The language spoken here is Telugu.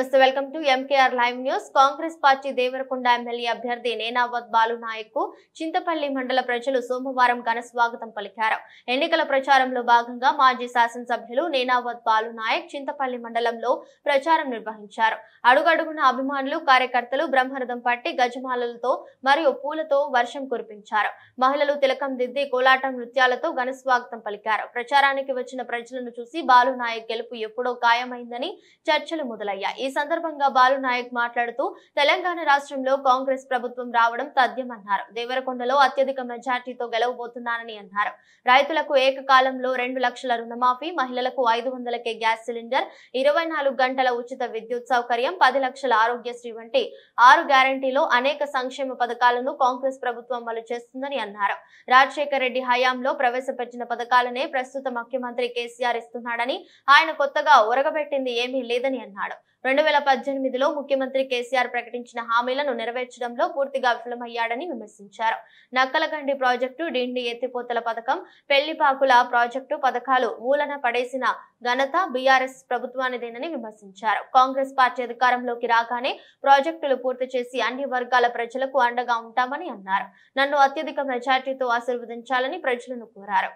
నమస్తే welcome to MKR live news Congress party Devarakonda MLA అభ్యర్థి నేనావత్ బాలు నాయక్ చింతపల్లి మండల ప్రజలు సోమవారం ఘన స్వాగతం పలికారు. ఎన్నికల ప్రచారంలో భాగంగా మాజీ శాసనసభ్యులు నేనావత్ బాలు నాయక్ చింతపల్లి మండలంలో ప్రచారం నిర్వహించారు. అడుగడుగున అభిమానులు కార్యకర్తలు బ్రహ్మరథం పట్టి గజమాలలతో మరియు పూలతో వర్షం కురిపించారు. మహిళలు తిలకం దిద్ది కోలాటం నృత్యాలతో ఘన స్వాగతం పలికారు. ప్రచారానికి వచ్చిన ప్రజలను చూసి బాలు నాయక్ గెలుపు ఎప్పుడో ఖాయమైందని చర్చలు మొదలయ్యాయి. సందర్భంగా బాలు నాయక్ మాట్లాడుతూ తెలంగాణ రాష్ట్రంలో కాంగ్రెస్ ప్రభుత్వం రావడం తథ్యమన్నారు. దేవరకొండలో అత్యధిక మెజార్టీతో గెలవబోతున్నానని అన్నారు. రైతులకు ఏకకాలంలో రెండు లక్షల రుణమాఫీ మహిళలకు ఐదు వందలకే గ్యాస్ సిలిండర్ ఇరవై నాలుగు గంటల ఉచిత విద్యుత్ సౌకర్యం పది లక్షల ఆరోగ్యశ్రీ వంటి ఆరు గ్యారంటీలో అనేక సంక్షేమ పథకాలను కాంగ్రెస్ ప్రభుత్వం అమలు చేస్తుందని అన్నారు. రాజశేఖర రెడ్డి హయాంలో ప్రవేశపెట్టిన పథకాలనే ప్రస్తుత ముఖ్యమంత్రి కేసీఆర్ ఇస్తున్నాడని ఆయన కొత్తగా ఉరగబెట్టింది ఏమీ లేదని అన్నాడు. రెండు వేల పద్దెనిమిదిలో ముఖ్యమంత్రి కేసీఆర్ ప్రకటించిన హామీలను నెరవేర్చడంలో పూర్తిగా విఫలమయ్యాడని విమర్శించారు. నక్కలగండి ప్రాజెక్టు డిండి ఎత్తిపోతల పథకం పెళ్ళిపాకుల ప్రాజెక్టు పథకాలు మూలన పడేసిన ఘనత బీఆర్ఎస్ ప్రభుత్వానిదేనని విమర్శించారు. కాంగ్రెస్ పార్టీ అధికారంలోకి రాగానే ప్రాజెక్టులు పూర్తి చేసి అన్ని వర్గాల ప్రజలకు అండగా ఉంటామని అన్నారు. నన్ను అత్యధిక మెజార్టీతో ఆశీర్వదించాలని ప్రజలను కోరారు.